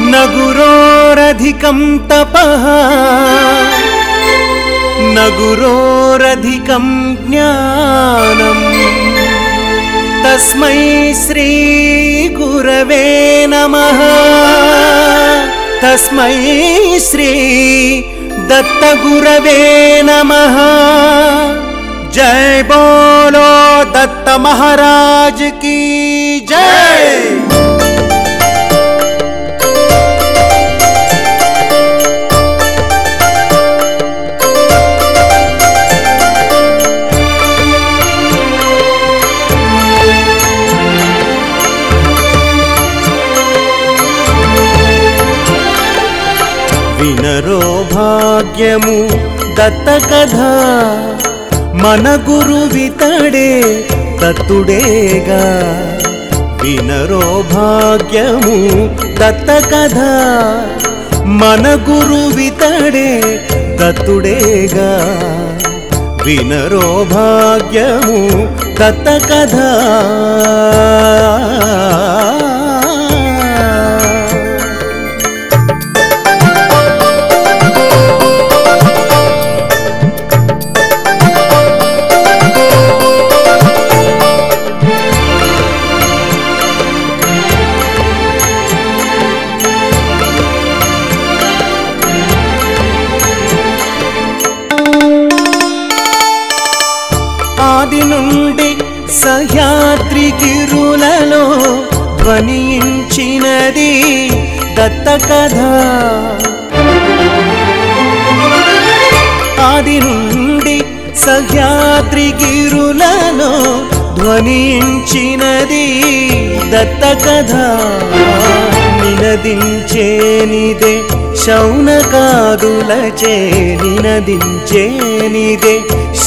न गुरोरधिकं तपः। न गुरोरधिकं ज्ञानम् तस्मै श्रीगुरवे नमः। तस्मै श्री दत्तगुरवे नमः। जयबोलो दत्त महाराज की జై వినరో భాగ్యము దత్త కథ మన గురువితడే తత్తుడేగా. వినరో భాగ్యము దత్త కథ మన గురువితడే దత్తుడేగా. వినరో భాగ్యము దత్త కథ దత్త కథ. ఆది నుండి సహ్యాద్రి గిరులలో ధ్వనించినది దత్త కథ. నినదించేనిదే శౌనకాదులచే నినదించేనిదే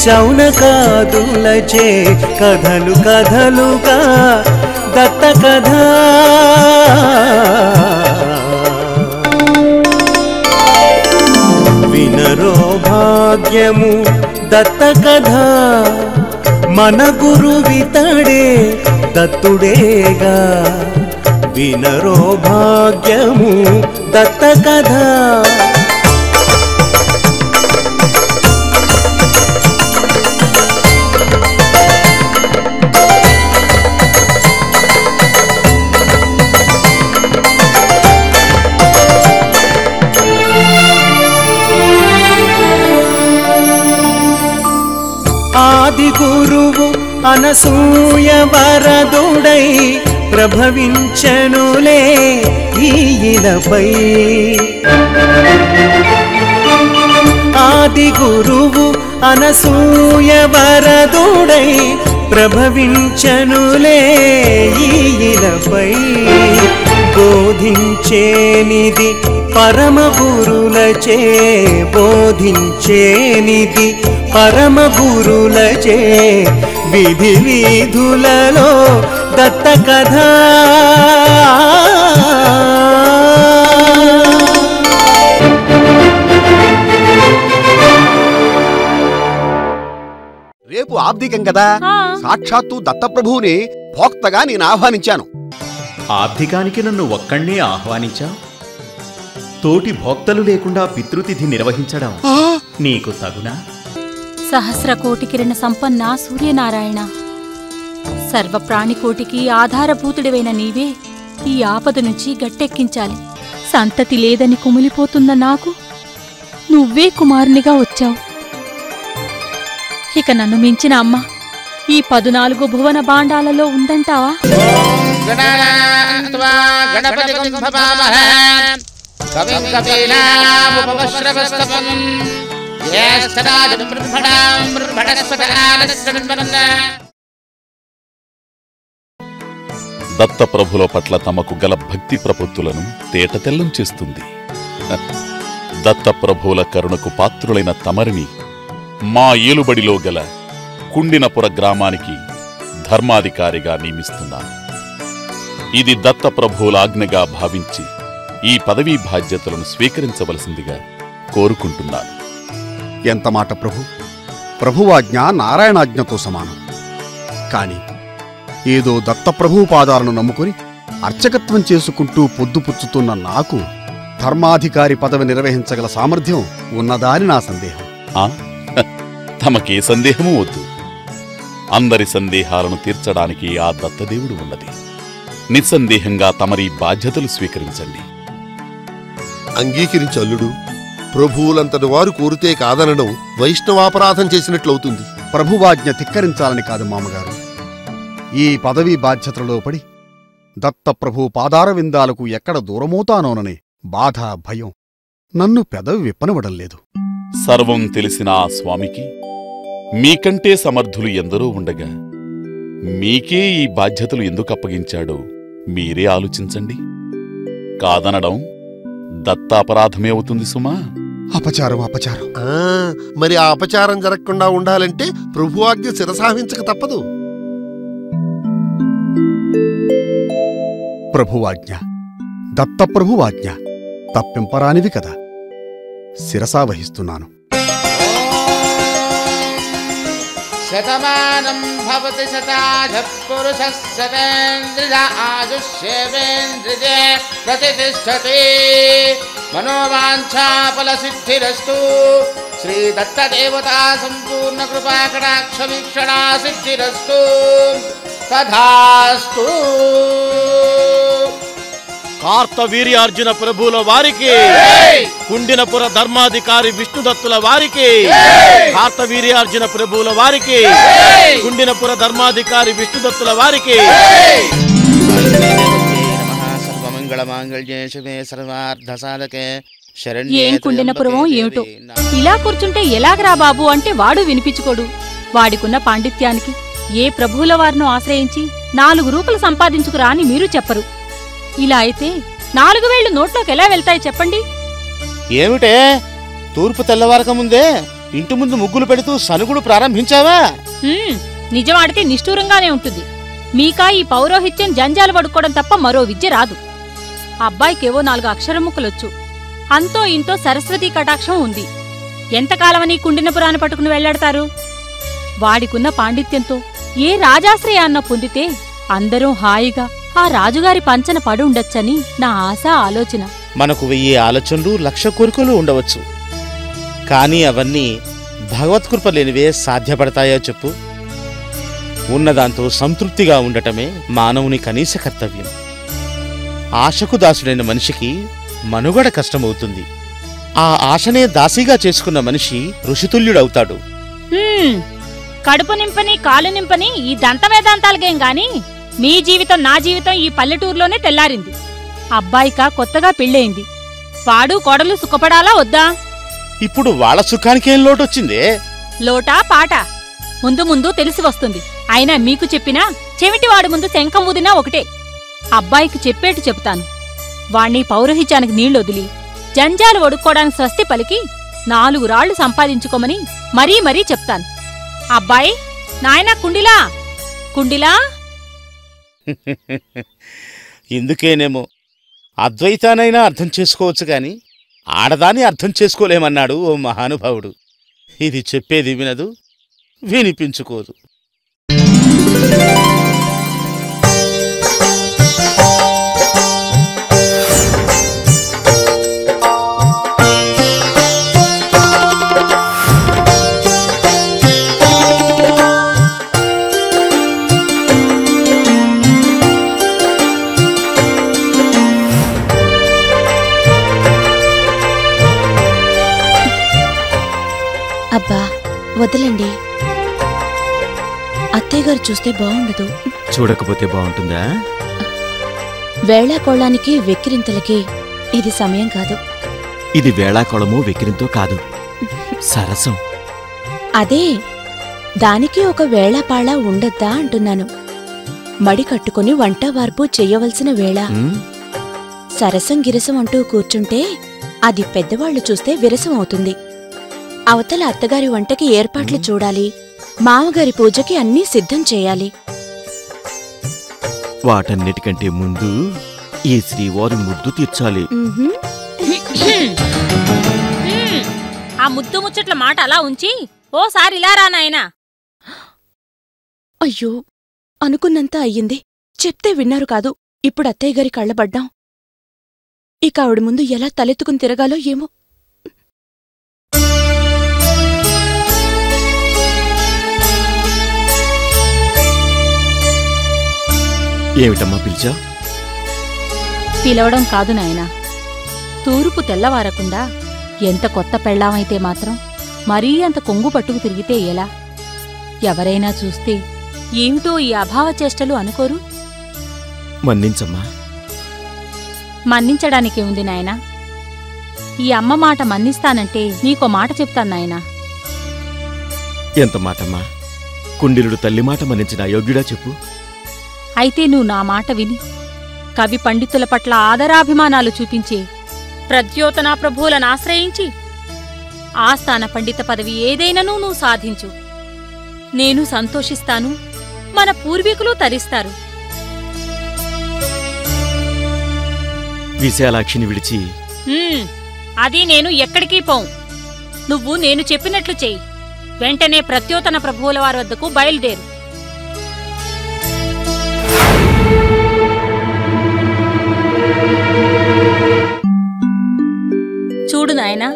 శౌనకాదులచే కథలు కథలుగా దత్త కథ. భాగ్యము దత్త కథ మన గురువితడే దత్తుడేగా. వినరో భాగ్యము దత్త కథ అనసూయ వరదుడై ప్రభవించనులే ఈయనపై ఆది గురువు అనసూయ వరదుడై ప్రభవించనులే ఈయనపై బోధించేనిది పరమ గురులచే బోధించేనిది పరమ గురులచే విధి వీధులలో దత్త కథ రేపు ఆబ్దికం కదా. సాక్షాత్తు దత్తప్రభువుని భోక్తగా నేను ఆహ్వానించాను. ఆర్థికానికి నన్ను ఒక్కణ్ణే ఆహ్వానించా తోటి భోక్తలు లేకుండా పితృతిథి నిర్వహించడం నీకు తగునా? సహస్ర కోటి కిరణ సంపన్న సూర్యనారాయణ. సర్వ ప్రాణికోటికి ఆధారభూతుడివైన నీవే ఈ ఆపద నుంచి గట్టెక్కించాలి. సంతతి లేదని కుమిలిపోతున్న నాకు నువ్వే కుమారునిగా వచ్చావు. ఇక నన్ను మించిన అమ్మ ఈ పదునాలుగు భువన బాండాలలో ఉందంటావా? గణపతి భవామహ కవిం కపీనాముపమశ్రవస్తవం దత్తప్రభుల పట్ల తమకు గల భక్తి ప్రపత్తులను తేటతెల్లం చేస్తుంది. దత్తప్రభువుల కరుణకు పాత్రులైన తమరిని మా ఏలుబడిలో గల కుండినపుర గ్రామానికి ధర్మాధికారిగా నియమిస్తున్నాను. ఇది దత్తప్రభువుల ఆజ్ఞగా భావించి ఈ పదవీ బాధ్యతలను స్వీకరించవలసిందిగా కోరుకుంటున్నాను. ఎంత మాట ప్రభు? ప్రభువాజ్ఞ నారాయణాజ్ఞతో సమానం. కాని ఏదో దత్తప్రభు పాదాలను నమ్ముకుని అర్చకత్వం చేసుకుంటూ పొద్దుపుచ్చుతున్న నాకు ధర్మాధికారి పదవి నిర్వహించగల సామర్థ్యం ఉన్నదా అని నా సందేహం. తమకే సందేహము వద్దు. అందరి సందేహాలను తీర్చడానికి ఆ దత్తదేవుడు ఉన్నది. నిస్సందేహంగా తమరి బాధ్యతలు స్వీకరించండి. అంగీకరించి అల్లుడు. ప్రభువులంతటి వారు కోరితే కాదనడం వైష్ణవాపరాధం చేసినట్లవుతుంది. ప్రభువాజ్ఞ ధిక్కరించాలని కాదు మామగారు. ఈ పదవీ బాధ్యతలలో పడి దత్తప్రభు పాదార విందాలకు ఎక్కడ దూరమవుతానోనని బాధ భయం నన్ను పెదవి విప్పనవడం లేదు సర్వం తెలిసిన ఆ స్వామికి మీకంటే సమర్థులు ఎందరో ఉండగా మీకే ఈ బాధ్యతలు ఎందుకు అప్పగించాడో మీరే ఆలోచించండి. కాదనడం దత్త అపరాధమే అవుతుంది సుమా. అపచారం అపచారం. ఆ మరి ఆ అపచారం జరగకుండా ఉండాలంటే ప్రభువాజ్ఞ శిరసాహించక తప్పదు. ప్రభువాజ్ఞ దత్తప్రభువాజ్ఞ తప్పింపరానివి కదా. శిరసా शतमानं भवति सता झत्पुरुषः सर्वेन्द्रिया आयुष्यवेन्द्रिजे प्रतितिष्ठति मनोवाञ्छाफलसिद्धिरस्तु। श्रीदत्तदेवता सम्पूर्णकृपाकटाक्षवीक्षणा सिद्धिरस्तु तथास्तु। కార్తవీర్యార్జున ప్రభువుల వారికి కుండినపుర ధర్మాధికారి విష్ణుదత్తుల వారికి కార్తవీర్యార్జున ప్రభువుల వారికి కుండినపుర ధర్మాధికారి విష్ణుదత్తుల వారికి. సర్వమంగళమాంగళ్యే శివే సర్వార్థ సాధకే ఏం కుండినపురమో ఏమిటో? ఇలా కూర్చుంటే ఎలాగరా బాబు అంటే వాడు వినిపించుకోడు. వాడికున్న పాండిత్యానికి ఏ ప్రభువుల వారినో ఆశ్రయించి నాలుగు రూపులు సంపాదించుకురా అని మీరు చెప్పరు. ఇలా అయితే నాలుగు వేళ్ళు నోట్లోకి ఎలా వెళ్తాయి చెప్పండి? ఏమిటే? తూర్పు తెల్లవారక ముందే ఇంటి ముందు ముగ్గులు పెడుతూ సనుగుడు ప్రారంభించావా? నిజమాడితే నిష్ఠూరంగానే ఉంటుంది. మీకా ఈ పౌరోహిత్యం జంజాలు పడుకోవడం తప్ప మరో విద్య రాదు. అబ్బాయికేవో నాలుగు అక్షరం ముక్కలొచ్చు అంతో ఇంతో సరస్వతీ కటాక్షం ఉంది. ఎంతకాలమని కుండిన పురాణ పట్టుకుని వెళ్ళాడతారు? వాడికున్న పాండిత్యంతో ఏ రాజాశ్రయాన్న పొందితే అందరూ హాయిగా ఆ రాజుగారి పంచన పడి ఉండొచ్చని నా ఆశ ఆలోచన. మనకు వెయ్యి ఆలోచనలు లక్ష కోరికలు ఉండవచ్చు. కానీ అవన్నీ భగవత్కృప లేనివే సాధ్యపడతాయో చెప్పు. ఉన్నదాంతో సంతృప్తిగా ఉండటమే మానవుని కనీస కర్తవ్యం. ఆశకు దాసుడైన మనిషికి మనుగడ కష్టమవుతుంది. ఆ ఆశనే దాసిగా చేసుకున్న మనిషి ఋషితుల్యుడవుతాడు. కడుపు నింపని కాలు నింపని ఈ దంత వేదాంతాలకేం గాని మీ జీవితం నా జీవితం ఈ పల్లెటూరులోనే తెల్లారింది. అబ్బాయిక కొత్తగా పెళ్ళయింది. వాడు కోడలు సుఖపడాలా వద్దా? ఇప్పుడు వాళ్ళ సుఖానికేం లోటొచ్చిందే? లోటా పాట. ముందు ముందు తెలిసి వస్తుంది. అయినా మీకు చెప్పినా చెవిటివాడు ముందు శంఖం ఊదినా ఒకటే. అబ్బాయికి చెప్పేట్టు చెబుతాను. వాణ్ణి పౌరహిత్యానికి నీళ్ళొదిలి జంజాలు ఒడుక్కోడానికి స్వస్తి పలికి నాలుగు రాళ్ళు సంపాదించుకోమని మరీ మరీ చెప్తాను. అబ్బాయి నాయనా కుండిలా? కుండిలా? ఇందుకేనేమో అద్వైతానైనా అర్థం చేసుకోవచ్చు కానీ ఆడదాన్ని అర్థం చేసుకోలేమన్నాడు ఓ మహానుభావుడు. ఇది చెప్పేది వినదు వినిపించుకోదు. వదలండి. అత్తయ్య గారు చూస్తే బాగుండదు. చూడకపోతే బాగుంటుందా? వేళాకోళానికి వెక్కిరింతలకి ఇది సమయం కాదు. ఇది వేళాకొళము వెకిరింతో కాదు. సరసం. అదే దానికి ఒక వేళాపాళ ఉండొద్దా అంటున్నాను. మడి కట్టుకుని వంట వార్పు చెయ్యవలసిన వేళ సరసం గిరసం అంటూ కూర్చుంటే అది పెద్దవాళ్ళు చూస్తే విరసం అవుతుంది. అవతల అత్తగారి వంటకి ఏర్పాట్లు చూడాలి. మామగారి పూజకి అన్నీ సిద్ధం చేయాలి. వాటన్నిటికంటే ముందు ఈ శ్రీవారి ముద్దు తీర్చాలి. ఆ ముద్దు ముచ్చట్ల మాట అలా ఉంచి ఓసారి ఇలా రా నాయనా. అయ్యో అనుకున్నంత అయ్యింది. చెప్తే విన్నారు కాదు. ఇప్పుడు అత్తయ్య గారి కళ్ళబడ్డాం ఇక ఆవిడ ముందు ఎలా తలెత్తుకుని తిరగాలో ఏమో. ఏమిటమ్మా పిలిచా? పిలవడం కాదు నాయనా. తూర్పు తెల్లవారకుండా ఎంత కొత్త పెళ్ళామైతే మాత్రం మరీ అంత కొంగు పట్టుకు తిరిగితే ఎలా? ఎవరైనా చూస్తే ఏమిటో ఈ అభావ చేష్టలు అనుకోరు? మన్నించమ్మా. మన్నించడానికే ఉంది నాయనా. ఈ అమ్మ మాట మన్నిస్తానంటే నీకో మాట చెప్తాను నాయనా. ఎంత మాటమ్మా? కుండిలుడు తల్లి మాట మన్నించిన అయోగ్యుడా చెప్పు. అయితే నువ్వు నా మాట విని కవి పండితుల పట్ల ఆదరాభిమానాలు చూపించే ప్రద్యోతనా ప్రభువులను ఆశ్రయించి ఆస్థాన పండిత పదవి ఏదైననూ నువ్వు సాధించు. నేను సంతోషిస్తాను మన పూర్వీకులు తరిస్తారు. విశాలాక్షిని విడిచి అది నేను ఎక్కడికి పోం. నువ్వు నేను చెప్పినట్లు చెయ్యి. వెంటనే ప్రత్యోతన ప్రభువుల వారి వద్దకు బయలుదేరు. నాయనా.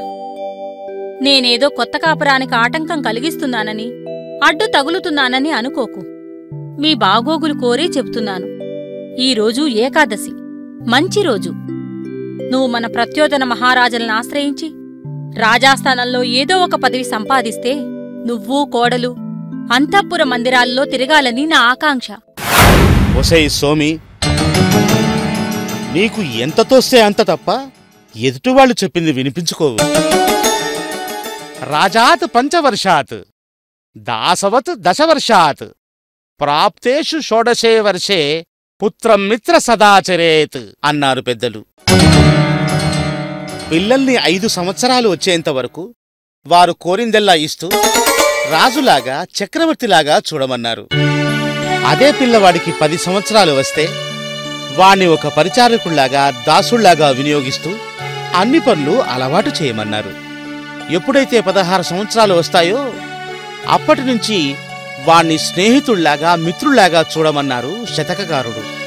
నేనేదో కొత్త కాపురానికి ఆటంకం కలిగిస్తున్నానని అడ్డు తగులుతున్నానని అనుకోకు. మీ బాగోగులు కోరే చెప్తున్నాను ఈరోజు ఏకాదశి. మంచి రోజు. నువ్వు మన ప్రత్యోదన మహారాజులను ఆశ్రయించి రాజాస్థానంలో ఏదో ఒక పదవి సంపాదిస్తే నువ్వు కోడలు అంతఃపుర మందిరాల్లో తిరగాలని నా ఆకాంక్ష. ఒసై సోమి నీకు ఎంత తోస్తే అంత తప్ప? ఎదుటివాళ్ళు చెప్పింది వినిపించుకోవు రాజాత్ పంచవర్షాత్ దాసవత్ దశవర్షాత్ ప్రాప్తేషు షోడశే వర్షే పుత్రం మిత్ర సదాచరేత్ అన్నారు పెద్దలు. పిల్లల్ని ఐదు సంవత్సరాలు వచ్చేంత వరకు వారు కోరిందెల్లా ఇస్తూ రాజులాగా చక్రవర్తిలాగా చూడమన్నారు. అదే పిల్లవాడికి పది సంవత్సరాలు వస్తే వాణ్ణి ఒక పరిచారకుళ్ళాగా దాసుళ్ళాగా వినియోగిస్తూ అన్ని పనులు అలవాటు చేయమన్నారు. ఎప్పుడైతే పదహారు సంవత్సరాలు వస్తాయో అప్పటి నుంచి వాణ్ణి స్నేహితుళ్ళాగా మిత్రుల్లాగా చూడమన్నారు శతకకారుడు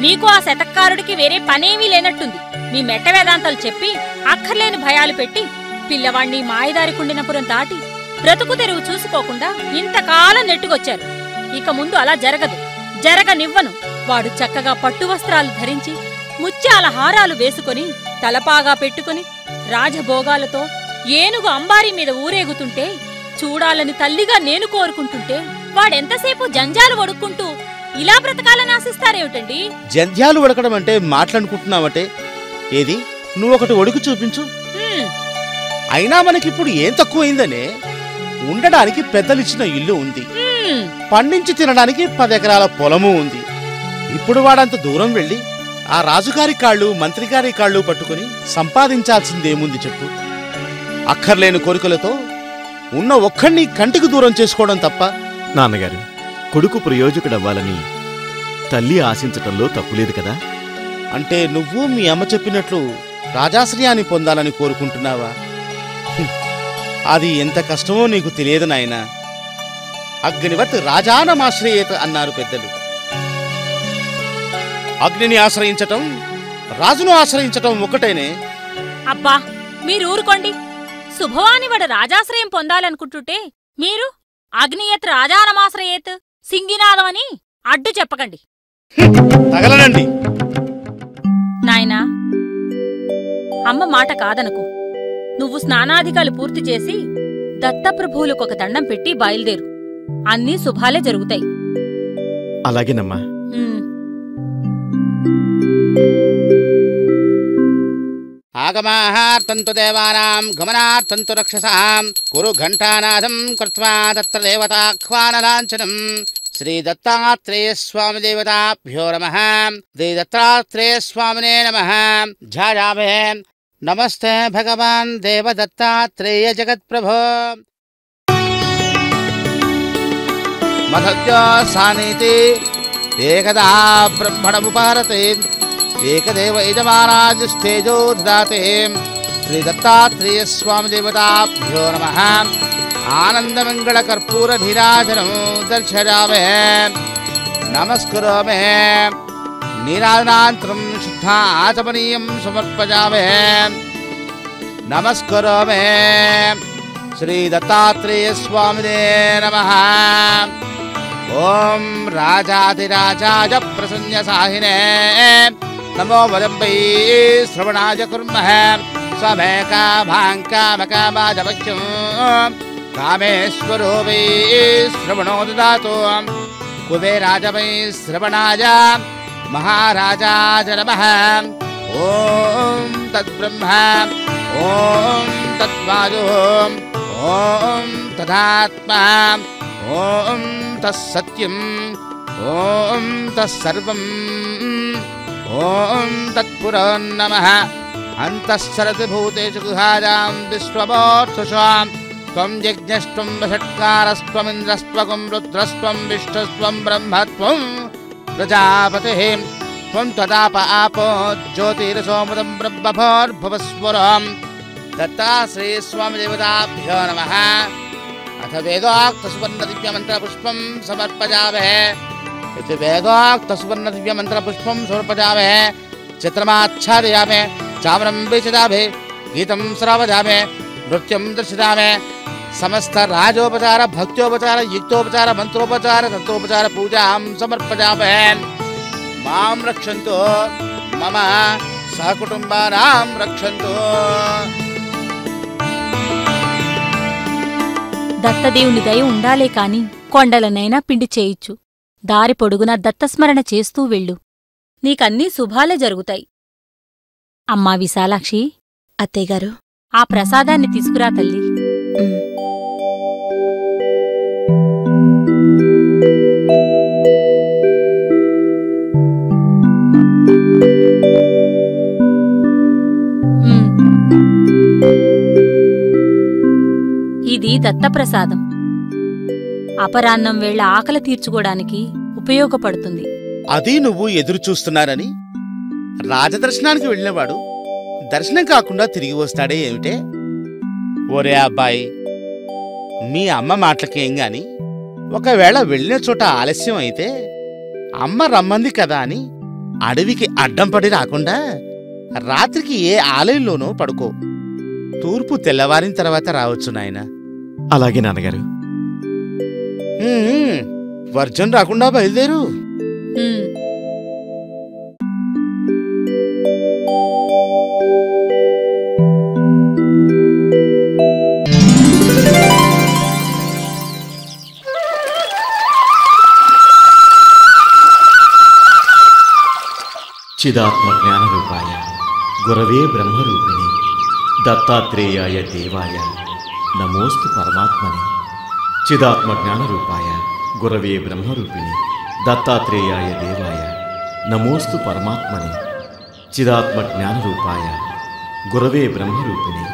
నీకు ఆ శతకారుడికి వేరే పనేమీ లేనట్టుంది. మీ మెట్ట వేదాంతాలు చెప్పి అక్కర్లేని భయాలు పెట్టి పిల్లవాణ్ణి మాయదారి కుండినపురం దాటి బ్రతుకు తెరువు చూసుకోకుండా ఇంతకాలం నెట్టుకొచ్చారు. ఇక ముందు అలా జరగదు. జరగనివ్వను. వాడు చక్కగా పట్టు వస్త్రాలు ధరించి ముత్యాల హారాలు వేసుకొని తలపాగా పెట్టుకొని రాజభోగాలతో ఏనుగు అంబారీ మీద ఊరేగుతుంటే చూడాలని తల్లిగా నేను కోరుకుంటుంటే వాడెంతసేపు జంజాలు వడుక్కుంటూ ఇలా బ్రతకాలని ఆశిస్తారేమిటండి? జంధ్యాలు ఉడకడం అంటే మాట్లాడుకుంటున్నావంటే ఏది? నువ్వొకటి ఒడుకు చూపించు. హ్మ్, అయినా మనకిప్పుడు ఏం తక్కువైందనే? ఉండడానికి పెద్దలిచ్చిన ఇల్లు ఉంది. హ్మ్. పండించి తినడానికి పది ఎకరాల పొలము ఉంది. ఇప్పుడు వాడంత దూరం వెళ్ళి ఆ రాజుగారి కాళ్ళు మంత్రిగారి కాళ్ళు పట్టుకుని సంపాదించాల్సిందేముంది చెప్పు. అక్కర్లేని కోరికలతో ఉన్న ఒక్కడిని కంటికి దూరం చేసుకోవడం తప్ప నాన్నగారు కొడుకు ప్రయోజకుడవ్వాలని తల్లి ఆశించటంలో తప్పులేదు కదా? అంటే నువ్వు మీ అమ్మ చెప్పినట్లు రాజాశ్రయాన్ని పొందాలని కోరుకుంటున్నావా. అది ఎంత కష్టమో నీకు తెలియదు నాయనా. అగ్నివత్ రాజానమాశ్రయేత అన్నారు పెద్దలు. అగ్నిని ఆశ్రయించటం రాజును ఆశ్రయించటం ఒకటేనే. అబ్బా మీరు ఊరుకోండి శుభవాని వాడు రాజాశ్రయం పొందాలనుకుంటుంటే మీరు అగ్నియత్ రాజానమాశ్రయేత్ సింగినాదమని అడ్డు చెప్పకండి. తగలనండి. నాయనా అమ్మ మాట కాదనకు. నువ్వు స్నానాధికాలు పూర్తి చేసి దత్తప్రభువులకు ఒక దండం పెట్టి బయలుదేరు. అన్నీ శుభాలే జరుగుతాయి. అలాగేనమ్మా. आगमाहार्थन्तु देवानां गमनार्थन्तु रक्षसां कुरु घण्टानाथं कृत्वा तत्र देवताह्वानलाञ्छनम् श्रीदत्तात्रेयस्वामिदेवताभ्यो नमः श्रीदत्तात्रेयस्वामिने नमः। झाजामहे नमस्ते भगवान् देवदत्तात्रेयजगत्प्रभो मधत्या सानीति एकदा ब्रह्मणमुपारते। एकदेव यजमानाजुष्ठेजो ददाति श्रीदत्तात्रेयस्वामिदेवताभ्यो नमः। आनन्दमङ्गलकर्पूरधीराजनं दर्शयामहे। नमस्कुरोमहे। नीराजनान्तरं शुद्धा आचमनीयं समर्पयामहे। नमस्कुरोमहे। श्रीदत्तात्रेयस्वामिने नमः। ॐ राजाधिराजाय प्रसन्नसाहिने नमो वदम्बै श्रवणाय कुर्मः। कामेश्वरो वै श्रवणो ददातु कुबे राजवै श्रवणाय महाराजाय नमः। ॐ तद्ब्रह्म ॐ तत् ॐ तदात्मा ॐ तत्सत्यम् ॐ तत्सर्वम्। ॐ तत्पुरो नमः। अन्तःसरतिभूतेषु गुहायां विश्वमोऽर्थुषां त्वं यज्ञस्त्वं वषट्कारस्त्वमिन्द्रस्त्वगुं रुद्रस्त्वं विष्णुस्त्वं ब्रह्म प्रजापतिः। त्वं त्वदाप आपो ज्योतिरसोमृतं ब्रह्मभोर्भुवस्फुरं दत्ता श्रीस्वामिदेवताभ्यो नमः। अथ वेदोक्तसुवर्णदिव्यमन्त्रपुष्पं समर्पयामहे। విష్ణుస్త్వం బ్రహ్మత్వం ప్రజాపతి త్వం త్వదాప ఆపో జ్యోతిరసోమదం బ్రహ్మభోర్భువస్వరం దత్తా శ్రీ స్వామి దేవతాభ్యో నమ అథ వేదోక్త సువర్ణ దివ్య మంత్ర పుష్పం సమర్పజామే ఇది వేదోక్త సువర్ణ దివ్య మంత్ర పుష్పం సమర్పజామే చిత్రమాచ్ఛాదయామే చామరం విచదామే గీతం శ్రావజామే నృత్యం దర్శయామే సమస్త రాజోపచార భక్త్యోపచార యుక్తోపచార మంత్రోపచార తంత్రోపచార పూజాం సమర్పజామే మాం రక్షంతో మమ సకుటుంబానాం రక్షంతో దత్తదేవుని దయ ఉండాలే కాని కొండలనైనా పిండి చేయిచ్చు. దారి పొడుగునా దత్తస్మరణ చేస్తూ వెళ్ళు. నీకన్నీ శుభాలే జరుగుతాయి. అమ్మా విశాలాక్షి అత్తయ్యగారు. ఆ ప్రసాదాన్ని తీసుకురా తల్లి. ఇది దత్తప్రసాదం. అపరాన్నం వేళ ఆకలి తీర్చుకోవడానికి ఉపయోగపడుతుంది. అది నువ్వు ఎదురు చూస్తున్నానని రాజదర్శనానికి వెళ్ళినవాడు దర్శనం కాకుండా తిరిగి వస్తాడే ఏమిటే? ఒరే అబ్బాయి మీ అమ్మ మాటలకేం గాని ఒకవేళ వెళ్ళిన చోట ఆలస్యం అయితే అమ్మ రమ్మంది కదా అని అడవికి అడ్డం పడి రాకుండా రాత్రికి ఏ ఆలయంలోనూ పడుకో. తూర్పు తెల్లవారిన తర్వాత రావచ్చు నాయనా. అలాగే నాన్నగారు. వర్జన్ రాకుండా బయలుదేరు ఉమ్. చిదాత్మ జ్ఞానరూపాయ గురవే బ్రహ్మరూపిణి దత్తాత్రేయాయ దేవాయ నమోస్తు పరమాత్మని చిదాత్మ జ్ఞానరూపాయ గురవే బ్రహ్మరూపిణి దత్తాత్రేయాయ దేవాయ నమోస్తు పరమాత్మని చిదాత్మ జ్ఞానరూపాయ గురవే బ్రహ్మరూపిణి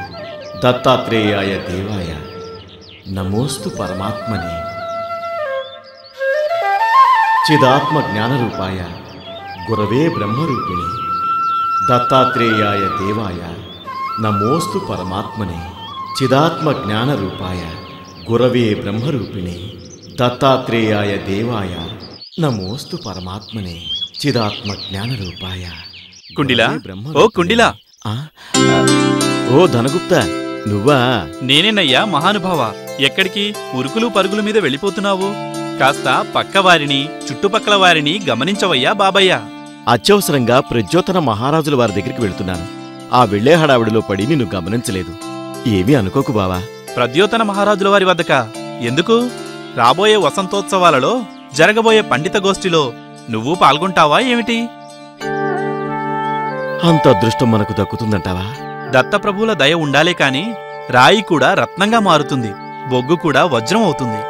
దత్తాత్రేయాయ దేవాయ నమోస్తు పరమాత్మని చిదాత్మ జ్ఞానరూపాయ గురవే బ్రహ్మరూపిణి దత్తాత్రేయాయ దేవాయ నమోస్తు పరమాత్మనే చిదాత్మ జ్ఞానరూపాయ గురవే బ్రహ్మరూపిణి దత్తాత్రేయాయ దేవాయ. నమోస్తు పరమాత్మనే చిదాత్మ జ్ఞానరూపాయ కుండిలా? గురవే బ్రహ్మరూపిణి. ఓ కుండిలా? ఓ ధనగుప్త నువ్వా? నేనేనయ్యా మహానుభావ. ఎక్కడికి? ఉరుకులు పరుగుల మీద వెళ్ళిపోతున్నావు. కాస్త పక్కవారిని చుట్టుపక్కల వారిని గమనించవయ్యా బాబయ్య. అత్యవసరంగా ప్రజ్యోతన మహారాజుల వారి దగ్గరికి వెళ్తున్నాను. ఆ వెళ్ళే హడావిడిలో పడి నిన్ను గమనించలేదు. ఏమీ అనుకోకు బావా. ప్రద్యోతన మహారాజుల వారి వద్దక. ఎందుకు? రాబోయే వసంతోత్సవాలలో జరగబోయే పండిత గోష్ఠిలో నువ్వు పాల్గొంటావా ఏమిటి? అంత అదృష్టం మనకు దక్కుతుందంటావా? దత్తప్రభువుల దయ ఉండాలే కాని రాయి కూడా రత్నంగా మారుతుంది బొగ్గు కూడా వజ్రం అవుతుంది.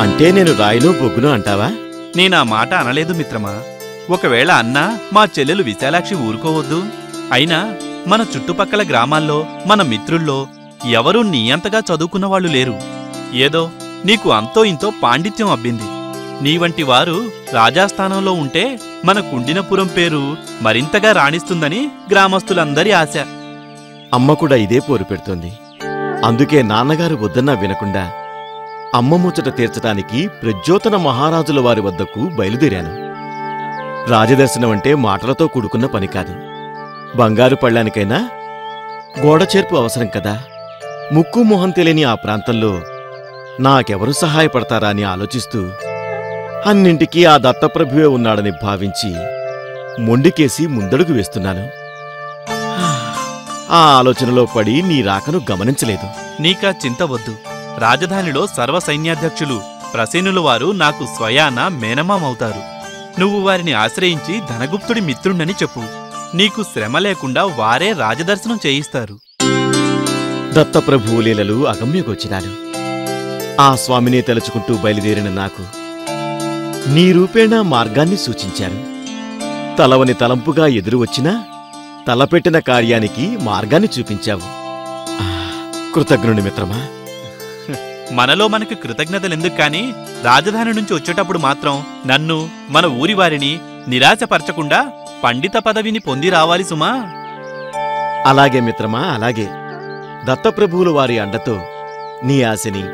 అంటే నేను రాయిను బొగ్గును అంటావా? నేనా మాట అనలేదు మిత్రమా? ఒకవేళ అన్నా మా చెల్లెలు విశాలాక్షి ఊరుకోవద్దు. అయినా మన చుట్టుపక్కల గ్రామాల్లో మన మిత్రుల్లో ఎవరూ నీ అంతగా చదువుకున్న వాళ్ళు లేరు. ఏదో నీకు అంతో ఇంతో పాండిత్యం అబ్బింది. నీ వంటి వారు రాజాస్థానంలో ఉంటే మన కుండినపురం పేరు మరింతగా రాణిస్తుందని గ్రామస్తులందరి ఆశ. అమ్మ కూడా ఇదే పోరు పెడుతోంది. అందుకే నాన్నగారు వద్దన్నా వినకుండా అమ్మ ముచ్చట తీర్చడానికి ప్రజ్యోతన మహారాజుల వారి వద్దకు బయలుదేరాను. రాజదర్శనం అంటే మాటలతో కూడుకున్న పని కాదు. బంగారు పళ్ళానికైనా గోడచేర్పు అవసరం కదా. ముక్కు మొహం తెలియని ఆ ప్రాంతంలో నాకెవరు సహాయపడతారా అని ఆలోచిస్తూ అన్నింటికీ ఆ దత్తప్రభువే ఉన్నాడని భావించి మొండికేసి ముందడుగు వేస్తున్నాను. ఆ ఆలోచనలో పడి నీ రాకను గమనించలేదు. నీకా చింత వద్దు. రాజధానిలో సర్వ సైన్యాధ్యక్షులు ప్రసేనుల వారు నాకు స్వయాన మేనమామవుతారు. నువ్వు వారిని ఆశ్రయించి ధనగుప్తుడి మిత్రుండని చెప్పు. నీకు శ్రమ లేకుండా వారే రాజదర్శనం చేయిస్తారు. దత్తప్రభువు లీలలు అగమ్యగోచరాలు ఆ స్వామినే తలుచుకుంటూ బయలుదేరిన నాకు నీ రూపేణా మార్గాన్ని సూచించారు. తలవని తలంపుగా ఎదురు వచ్చినా తలపెట్టిన కార్యానికి మార్గాన్ని చూపించావు. కృతజ్ఞుని మిత్రమా. మనలో మనకు కృతజ్ఞతలెందుకు కాని రాజధాని నుంచి వచ్చేటప్పుడు మాత్రం నన్ను మన ఊరి వారిని నిరాశపరచకుండా పండిత పదవిని పొంది రావాలి సుమా. అలాగే మిత్రమా అలాగే. దత్తప్రభువుల వారి అండతో నీ ఆశని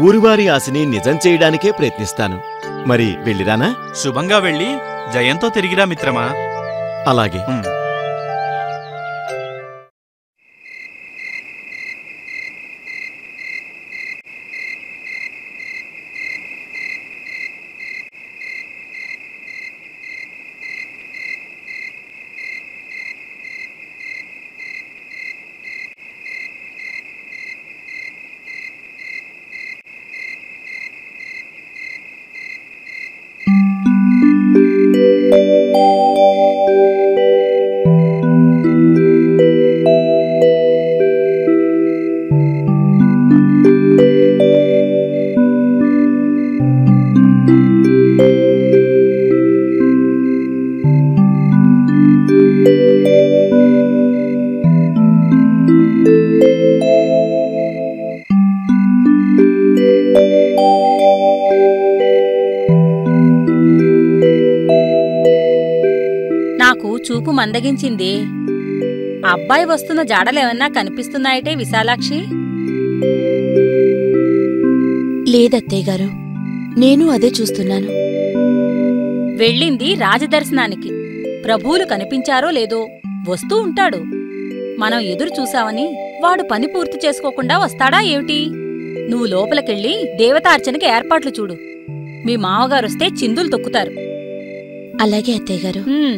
ఊరివారి ఆశని నిజం చేయడానికే ప్రయత్నిస్తాను. మరి వెళ్ళిరానా? శుభంగా వెళ్ళి జయంతో తిరిగిరా మిత్రమా? అలాగే. మందగించింది అబ్బాయి వస్తున్న జాడలేమన్నా కనిపిస్తున్నాయటే విశాలాక్షి? లేదత్తయ్య గారు నేను అదే చూస్తున్నాను. వెళ్ళింది రాజదర్శనానికి. ప్రభువులు కనిపించారో లేదో వస్తూ ఉంటాడు. మనం ఎదురు చూసావని వాడు పని పూర్తి చేసుకోకుండా వస్తాడా ఏమిటి? నువ్వు లోపలికెళ్ళి దేవతార్చనకి ఏర్పాట్లు చూడు. మీ మావగారొస్తే చిందులు తొక్కుతారు. అలాగే అత్తయ్య గారు.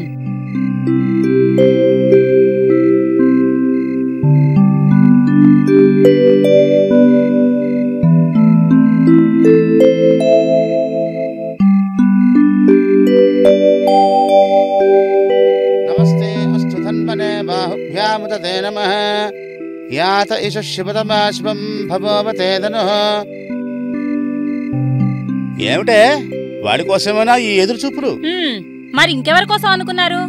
ధన్మనే బాహుభ్యాముదే నమ యాత ఇష శివతమాశివం భవతేదను ఏమిటే? వాడి కోసమేనా ఈ ఎదురు చూపులు హ్మ్. మరి ఇంకెవరి కోసం అనుకున్నారు.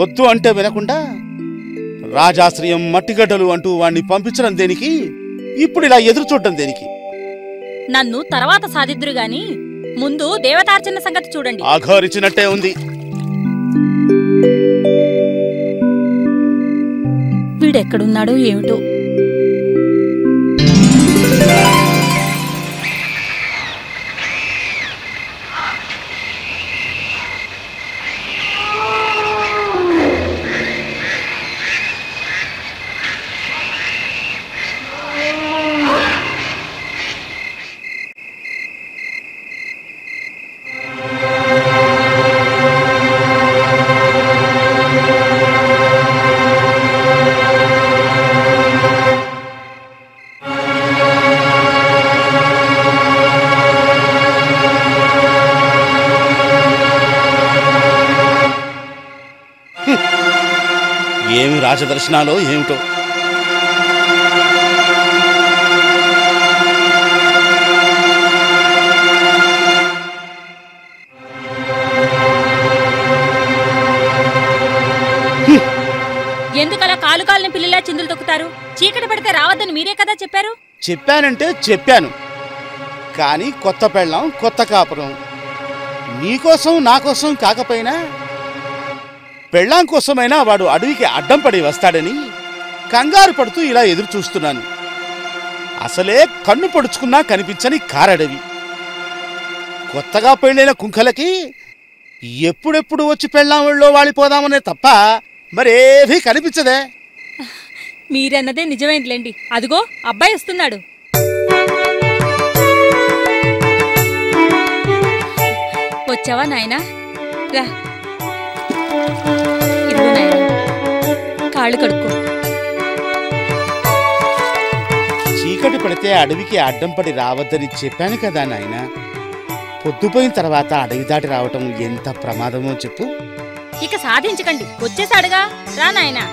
వద్దు అంటే వినకుండా రాజాశ్రయం మట్టిగడ్డలు అంటూ వాణ్ణి పంపించడం దేనికి? ఇప్పుడు ఇలా ఎదురు చూడడం దేనికి? నన్ను తర్వాత సాధిద్దురు గాని ముందు దేవతార్చన సంగతి చూడండి. ఆఘారిచ్చినట్టే ఉంది. వీడెక్కడున్నాడో ఏమిటో రాజదర్శనాలో ఏమిటో. ఎందుకలా కాలు కాలిన పిల్లలా చిందులు తొక్కుతారు? చీకటి పడితే రావద్దని మీరే కదా చెప్పారు? చెప్పానంటే చెప్పాను. కానీ కొత్త పెళ్ళం కొత్త కాపురం. నీకోసం నా కోసం కాకపోయినా పెళ్ళాం కోసమైనా వాడు అడవికి అడ్డం పడి వస్తాడని కంగారు పడుతూ ఇలా ఎదురు చూస్తున్నాను. అసలే కన్ను పొడుచుకున్నా కనిపించని కారడవి. కొత్తగా పెళ్ళైన కుంకలకి ఎప్పుడెప్పుడు వచ్చి పెళ్ళాముళ్ళో వాడిపోదామనే తప్ప మరేవీ కనిపించదే. మీరన్నదే నిజమైందిలేండి అదిగో అబ్బాయి వస్తున్నాడు. వచ్చావా నాయనా? రా. నాయనా కాళ్ళు కడుక్కో. చీకటి పడితే అడవికి అడ్డం పడి రావద్దని చెప్పాను కదా నాయన. పొద్దుపోయిన తర్వాత అడవి దాటి రావటం ఎంత ప్రమాదమో చెప్పు. ఇక సాధించకండి. వచ్చేసాడుగా. రా నాయనా.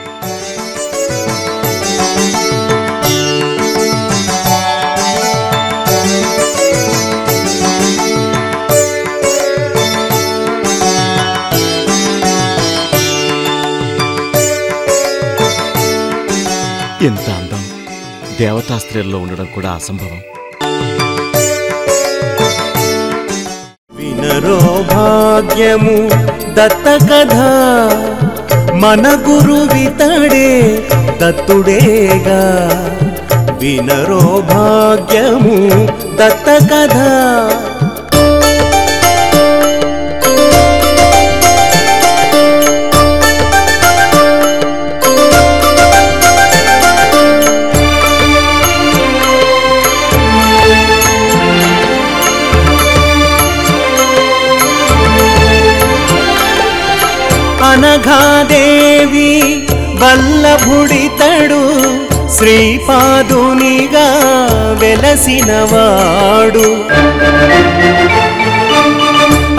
ఎంత అందం? దేవతా స్త్రీల్లో ఉండడం కూడా అసంభవం. వినరో భాగ్యము దత్త కథ మన గురువితడే దత్తుడేగా. వినరో భాగ్యము దత్త కథ అనఘాదేవి వల్లభుడితడు శ్రీపాదునిగా వెలసినవాడు.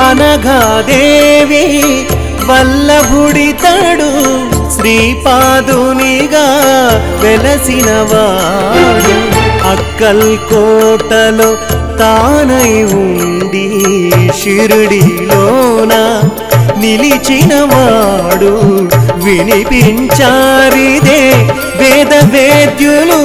అనఘాదేవి వల్లభుడితడు శ్రీపాదునిగా వెలసినవాడు. అక్కల్ కోటలో తానై ఉండి షిరుడిలోనా నిలిచినవాడు వినిపించారిదే వేద వేద్యులు